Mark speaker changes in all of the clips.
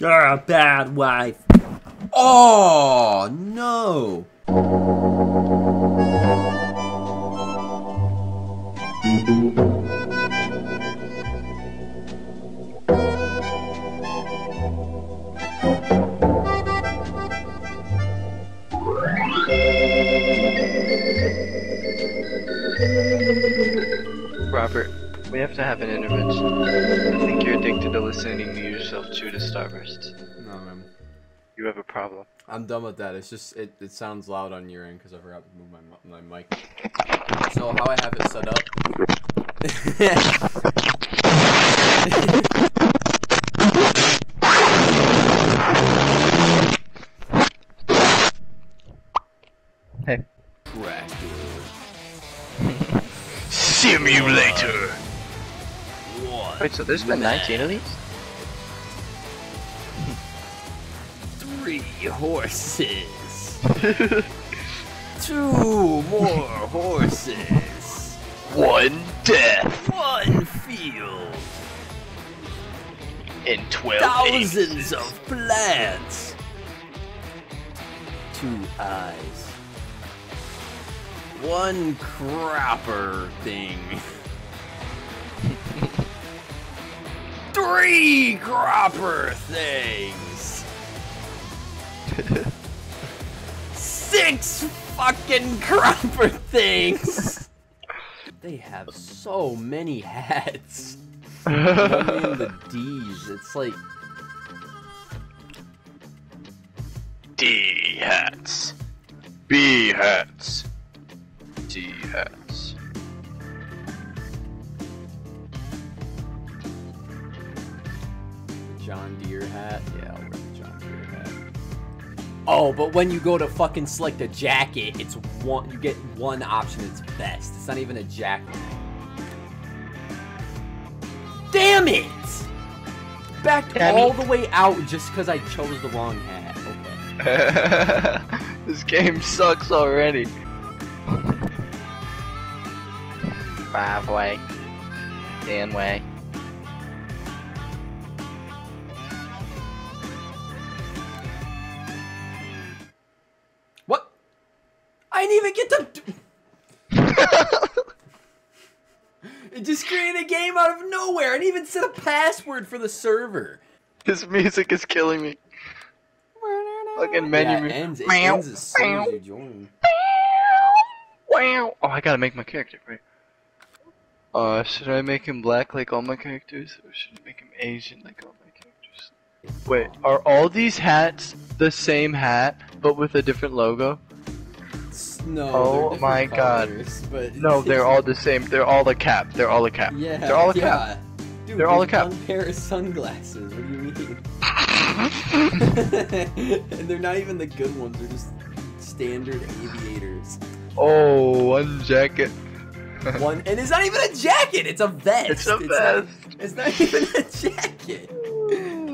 Speaker 1: You're a bad wife.
Speaker 2: Oh no!
Speaker 3: Robert, we have to have an intervention. I think you're addicted to listening to yourself chew to Starburst.
Speaker 2: No, man.
Speaker 3: You have a problem.
Speaker 2: I'm done with that. It's just it, it sounds loud on your end because I forgot to move my my mic. So how I have it set up.
Speaker 3: Hey.
Speaker 2: Cracker.
Speaker 3: Simulator! Wait, so there's been 19 of these?
Speaker 2: Three horses. Two more horses.
Speaker 3: One death
Speaker 2: One field.
Speaker 3: And 12
Speaker 2: Thousands of plants. Two eyes. One crapper thing. Three cropper things. Six fucking cropper things. they have so many hats. The D's. It's like
Speaker 3: D hats. B hats. D hats.
Speaker 2: John Deere hat. Yeah, I'll wear the John Deere hat. Oh, but when you go to fucking select a jacket, it's one. You get one option that's best. It's not even a jacket. Damn it! Backed
Speaker 3: Damn
Speaker 2: all
Speaker 3: it.
Speaker 2: the way out just because I chose the wrong hat. Okay.
Speaker 3: this game sucks already. Five way. Ten way.
Speaker 2: I didn't even get to. it just created a game out of nowhere. I didn't even set a password for the server.
Speaker 3: This music is killing me. Fucking menu.
Speaker 2: Yeah, it ends, it
Speaker 3: Meow,
Speaker 2: ends as soon as you join.
Speaker 3: Wow. Oh, I gotta make my character right. Uh, should I make him black like all my characters, or should I make him Asian like all my characters? Wait, are all these hats the same hat, but with a different logo?
Speaker 2: S- No.
Speaker 3: Oh
Speaker 2: they're different
Speaker 3: my God.
Speaker 2: But
Speaker 3: No, they're all the same. They're all a cap. They're all a cap.
Speaker 2: Yeah.
Speaker 3: They're all a
Speaker 2: yeah.
Speaker 3: cap.
Speaker 2: Dude,
Speaker 3: They're all a
Speaker 2: there's
Speaker 3: cap.
Speaker 2: One pair of sunglasses. What do you mean? and they're not even the good ones. They're just standard aviators.
Speaker 3: Oh, one jacket.
Speaker 2: One, and it's not even a jacket. It's a vest.
Speaker 3: It's a
Speaker 2: not-
Speaker 3: vest.
Speaker 2: it's not even a jacket.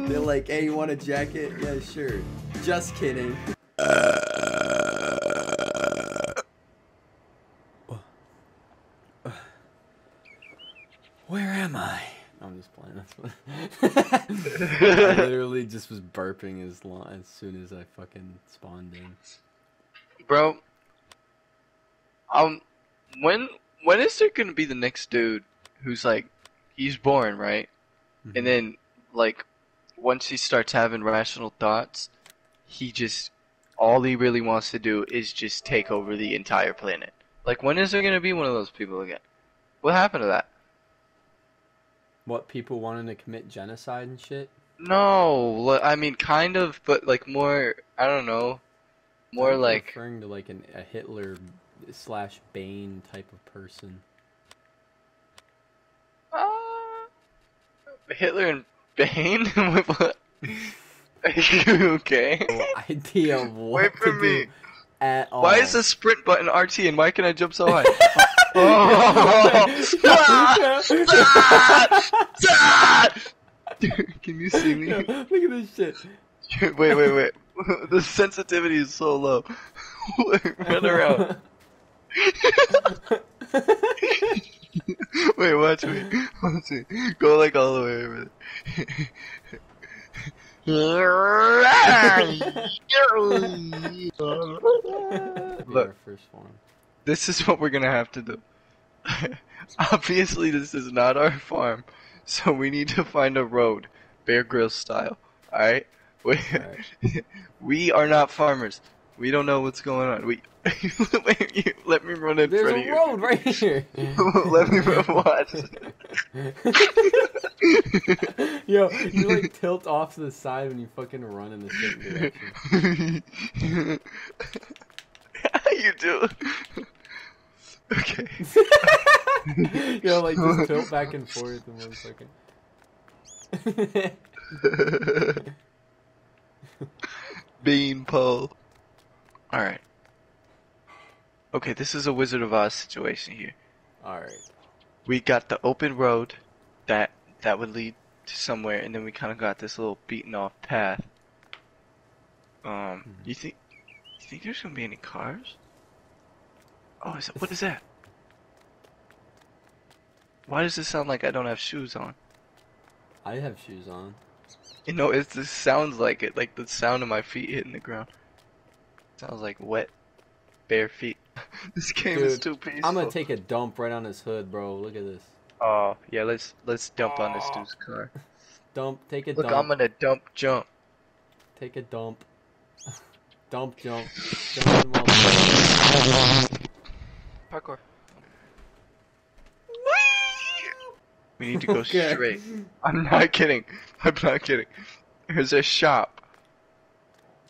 Speaker 2: They're like, hey, you want a jacket? Yeah, sure. Just kidding. Uh, Where am I? I'm just playing. That's what. I literally just was burping as long as soon as I fucking spawned in.
Speaker 3: Bro, um, when when is there gonna be the next dude who's like, he's born right,
Speaker 2: Mhm.
Speaker 3: and then like, once he starts having rational thoughts, he just all he really wants to do is just take over the entire planet. Like, when is there gonna be one of those people again? What happened to that?
Speaker 2: What people wanting to commit genocide and shit?
Speaker 3: No, I mean kind of, but like more. I don't know. More
Speaker 2: I'm
Speaker 3: like
Speaker 2: referring to like an, a Hitler slash Bane type of person.
Speaker 3: uh, Hitler and Bane. What- Are you okay?
Speaker 2: No idea what
Speaker 3: Wait for
Speaker 2: to
Speaker 3: me.
Speaker 2: do at all.
Speaker 3: Why is the sprint button RT and why can I jump so high? oh. Can you see me?
Speaker 2: Look at this shit.
Speaker 3: Wait, wait, wait. The sensitivity is so low. Run around. Wait, watch me. Watch me. Go like all the way over there. Look.
Speaker 2: our first one.
Speaker 3: This is what we're gonna have to do. Obviously, this is not our farm, so we need to find a road, Bear Grylls style. All right, we
Speaker 2: Alright.
Speaker 3: we are not farmers. We don't know what's going on. We let me run in
Speaker 2: There's
Speaker 3: front of you.
Speaker 2: There's a road right here.
Speaker 3: let me run. Watch.
Speaker 2: Yo, you like tilt off to the side when you fucking run in the certain direction.
Speaker 3: you do. Okay.
Speaker 2: Yo, like just tilt back and forth in one second.
Speaker 3: Bean pole. Alright. Okay, this is a Wizard of Oz situation here.
Speaker 2: Alright.
Speaker 3: We got the open road that that would lead to somewhere, and then we kind of got this little beaten off path. Um, you think you think there's gonna be any cars? Oh, is it, what is that? Why does it sound like I don't have shoes on?
Speaker 2: I have shoes on.
Speaker 3: You know, it just sounds like it, like the sound of my feet hitting the ground. Sounds like wet, bare feet. this game is too peaceful.
Speaker 2: I'm gonna take a dump right on his hood, bro. Look at this.
Speaker 3: Oh yeah, let's let's dump on this
Speaker 2: Oh.
Speaker 3: dude's car.
Speaker 2: Dump, take a
Speaker 3: Look,
Speaker 2: dump.
Speaker 3: I'm gonna dump jump.
Speaker 2: Take a dump. dump, jump. Jump in while-
Speaker 3: Parkour. We need to go
Speaker 2: Okay.
Speaker 3: straight. I'm not kidding. I'm not kidding. There's a shop.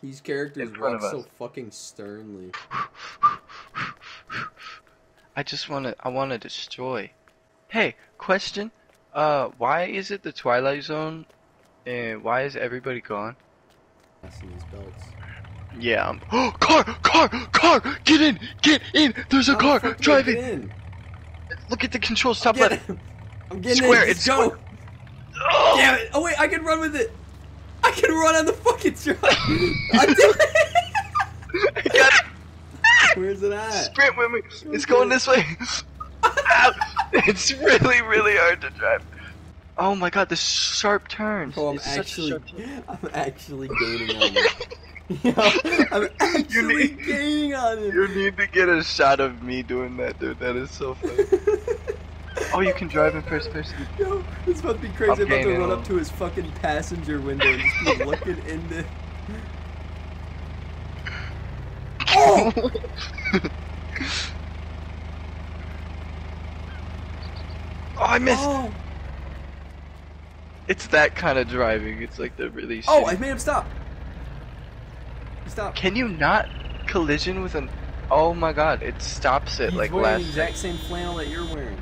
Speaker 2: These characters
Speaker 3: In
Speaker 2: walk so fucking sternly.
Speaker 3: I just wanna I wanna destroy. Hey, question. Uh, why is it the Twilight Zone? And why is everybody gone?
Speaker 2: Fasten these belts.
Speaker 3: Yeah, I'm. Oh, car, car, car! Get in, get in! There's a
Speaker 2: How
Speaker 3: car driving.
Speaker 2: get in?
Speaker 3: Look at the controls. Top left.
Speaker 2: in. I'm getting
Speaker 3: Square,
Speaker 2: in.
Speaker 3: it's
Speaker 2: go.
Speaker 3: square. Oh!
Speaker 2: Damn it! Oh wait, I can run with it. I can run on the fucking truck. I did
Speaker 3: I got it.
Speaker 2: it. Where's it at?
Speaker 3: Sprint with me. It's going this way. It's really, really hard to drive. Oh my god, the sharp turns.
Speaker 2: Oh, I'm
Speaker 3: It's
Speaker 2: actually. I'm actually gaining on him. Yo, I'm actually
Speaker 3: need-
Speaker 2: gaining on him.
Speaker 3: You need to get a shot of me doing that, dude. That is so funny. oh, you can drive in first person.
Speaker 2: Yo, it's about to be crazy.
Speaker 3: I'm
Speaker 2: I'm about to run up to his fucking passenger window and just be looking into.
Speaker 3: Oh! oh, I missed.
Speaker 2: Oh,
Speaker 3: It's that kind of driving. It's like the really.
Speaker 2: oh,
Speaker 3: shitty-
Speaker 2: I made him stop. Stop.
Speaker 3: Can you not collision with an? Oh my god! It stops it
Speaker 2: He's
Speaker 3: like
Speaker 2: wearing
Speaker 3: last.
Speaker 2: the exact same flannel that you're wearing.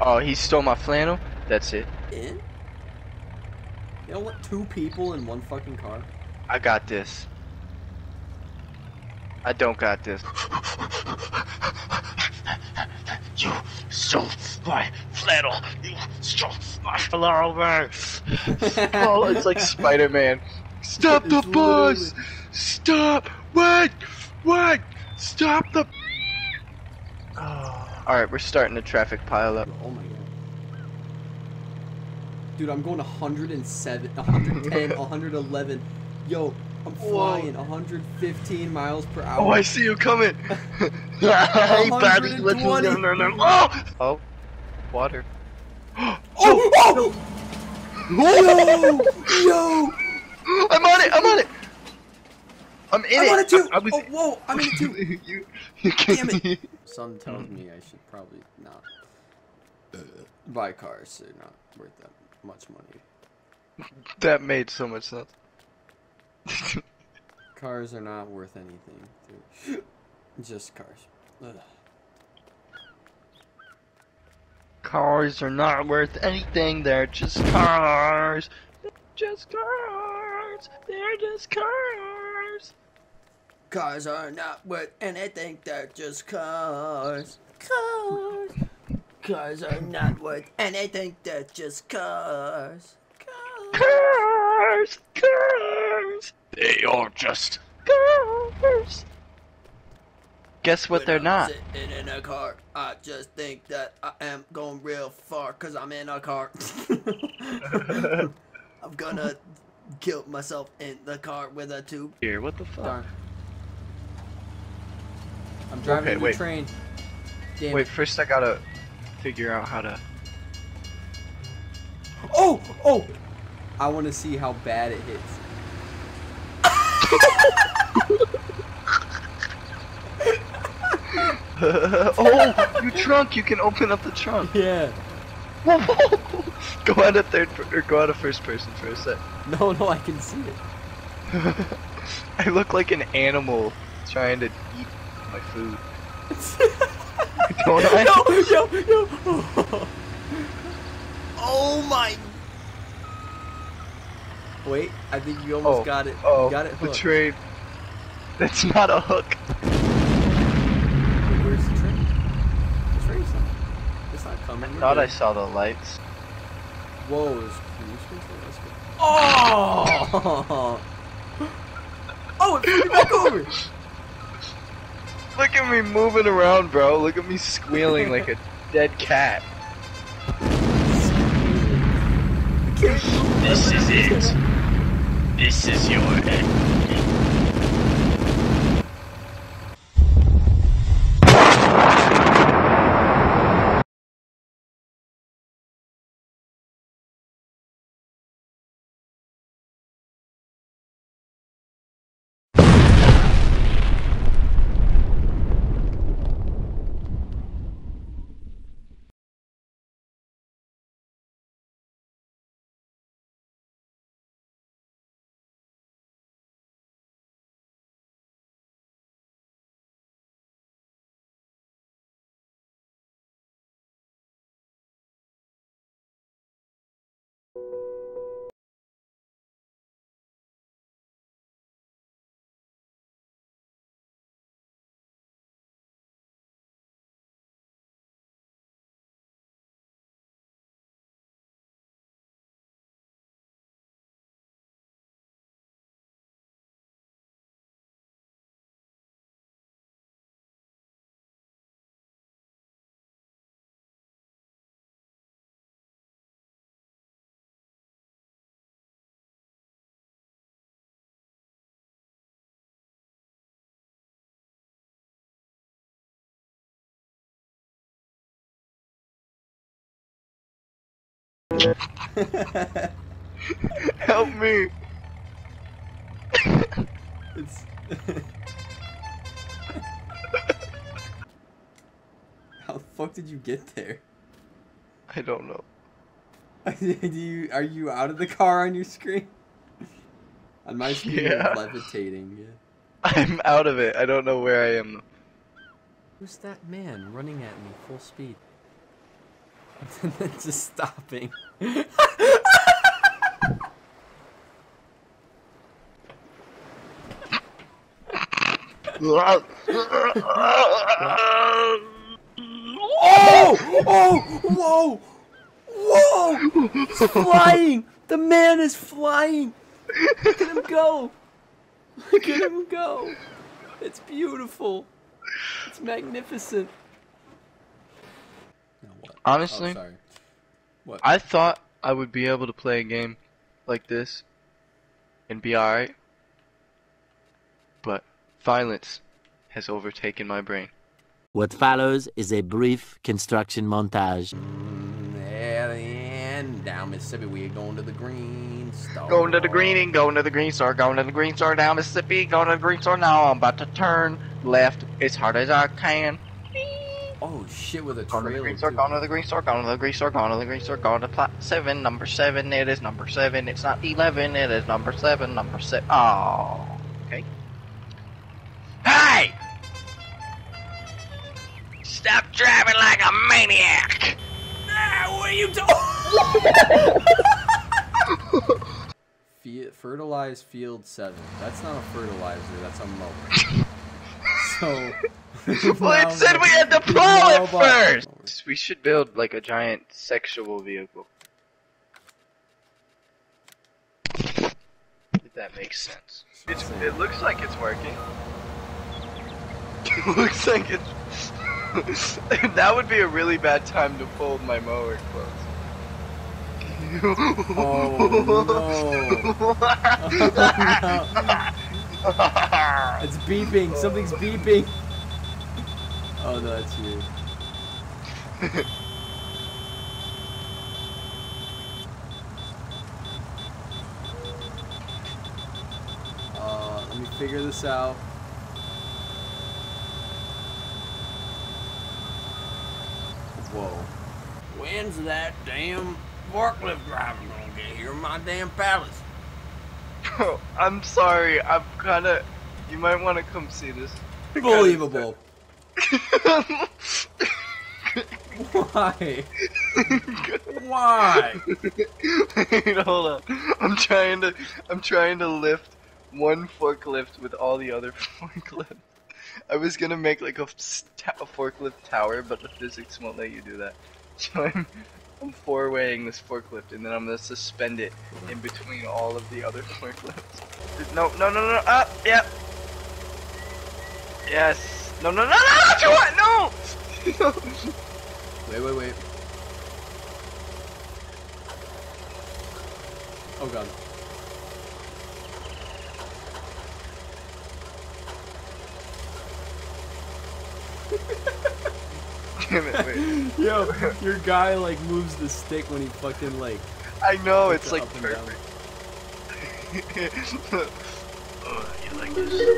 Speaker 3: Oh, he stole my flannel. That's it.
Speaker 2: In? You know what? Two people in one fucking car.
Speaker 3: I got this. I don't got this.
Speaker 1: You stole my flannel. You stole my flannel.
Speaker 3: oh, it's like Spider Man. Stop the
Speaker 2: ah.
Speaker 3: bus!
Speaker 2: literally-
Speaker 3: Stop! Wait! Wait! Stop the. Alright, we're starting the traffic pile up.
Speaker 2: Oh my god. Dude, I'm going 107, 110, 111. Yo, I'm
Speaker 3: Whoa.
Speaker 2: flying 115 miles per hour.
Speaker 3: Oh, I see you coming! hey, buddy, let's
Speaker 2: 120.
Speaker 3: no, no, no. Oh! Oh, water.
Speaker 2: Oh! Oh! oh! Yo! Yo!
Speaker 3: I'm on it! I'm on it! I'm in
Speaker 2: I'm
Speaker 3: it!
Speaker 2: on it too!
Speaker 3: I, I was,
Speaker 2: oh, whoa! I'm in it too!
Speaker 3: you, you
Speaker 2: Damn
Speaker 3: can't.
Speaker 2: it! Son tells me I should probably not uh. buy cars. They're not worth that much money.
Speaker 3: That made so much sense.
Speaker 2: Cars are not worth anything. Dude. Just cars. Ugh.
Speaker 3: Cars are not worth anything, they're just cars. They're just cars. They're just cars.
Speaker 2: Cars are not worth anything, they're just cars. Cars. Cars are not worth anything, they're just cars. Cars.
Speaker 3: Cars. Cars. They are just cars. Guess what
Speaker 2: When
Speaker 3: they're
Speaker 2: I'm
Speaker 3: not?
Speaker 2: Sitting in a car, I just think that I am going real far because I'm in a car. I'm gonna
Speaker 4: killed myself in the car with a tube.
Speaker 3: Here, what the fuck?
Speaker 2: Darn. I'm driving
Speaker 3: Okay,
Speaker 2: the
Speaker 3: wait.
Speaker 2: train. Damn
Speaker 3: Wait,
Speaker 2: it.
Speaker 3: first I gotta figure out how to.
Speaker 2: Oh! Oh! I want to see how bad it hits.
Speaker 3: oh, you trunk! You can open up the trunk.
Speaker 2: Yeah.
Speaker 3: go out of third or go out of first person for a sec.
Speaker 2: No, no, I can see it.
Speaker 3: I look like an animal trying to eat my food. Don't I?
Speaker 2: yo, yo.
Speaker 4: Oh my!
Speaker 2: Wait, I think you almost
Speaker 3: Oh,
Speaker 2: got it.
Speaker 3: Oh,
Speaker 2: you got it
Speaker 3: the
Speaker 2: hooked.
Speaker 3: train. That's not a hook.
Speaker 2: Wait, where's the train? The train's not. It's not coming. We're
Speaker 3: Thought I saw the lights.
Speaker 2: Whoa, is cruise control? Let's go. Oh! oh, it flipped me back over.
Speaker 3: Look at me moving around, bro. Look at me squealing like a dead cat.
Speaker 5: This is it. This is your end.
Speaker 3: Help me.
Speaker 2: It's. How the fuck did you get there?
Speaker 3: I don't know.
Speaker 2: Do you are you out of the car on your screen? On my screen,
Speaker 3: Yeah.
Speaker 2: it's levitating. Yeah.
Speaker 3: I'm out of it. I don't know where I am.
Speaker 2: Who's that man running at me full speed? And then just stopping. Oh! Oh! Whoa! Whoa! He's flying! The man is flying! Look at him go! Look at him go! It's beautiful. It's magnificent. Now what?
Speaker 3: Honestly,
Speaker 2: Oh, sorry. What?
Speaker 3: I thought I would be able to play a game like this and be alright. But violence has overtaken my brain.
Speaker 6: What follows is a brief construction montage.
Speaker 2: There and down Mississippi, we're going to the green store.
Speaker 3: Going to the green, going to the green store, going to the green store down Mississippi, going to the green store now. I'm about to turn left as hard as I can.
Speaker 2: Oh shit, with a
Speaker 3: Going to the green store,
Speaker 2: too.
Speaker 3: going to the green store, going to the green store, going to the green store, going to plot seven, number seven. It is number seven. It's not eleven. It is number seven. Number seven. Oh, okay.
Speaker 5: Hey! Stop driving like a maniac!
Speaker 2: Ah, what are you doing? Fe- fertilize field seven. That's not a fertilizer. That's a mower. so.
Speaker 3: Well,
Speaker 2: now
Speaker 3: it said we had to
Speaker 2: pull
Speaker 3: it first. We should build like a giant sexual vehicle. If that makes sense. It's, it looks like it's working. It looks like it's. that would be a really bad time to fold my mower close.
Speaker 2: Oh no. It's beeping. Something's beeping. Oh no, that's you. Uh, let me figure this out. Whoa.
Speaker 7: When's that damn forklift driver gonna get here in my damn palace?
Speaker 3: Bro, I'm sorry. I'm kind of. You might want to come see this.
Speaker 2: Unbelievable. Why? Why?
Speaker 3: Wait, hold on. I'm trying to. I'm trying to lift one forklift with all the other forklifts. I was gonna make like a, s- ta- a forklift tower, but the physics won't let you do that. So I'm, I'm four-weighing this forklift, and then I'm gonna suspend it in between all of the other forklifts. No, no, no, no. Ah, yep. Yes. No, no, no, no, not you what? No.
Speaker 2: Wait, wait, wait. Oh god.
Speaker 3: Damn it! Wait.
Speaker 2: Yo, your guy like moves the stick when he fucking like.
Speaker 3: I know it's
Speaker 2: it
Speaker 3: like
Speaker 2: up and down.
Speaker 3: perfect. oh, you like this?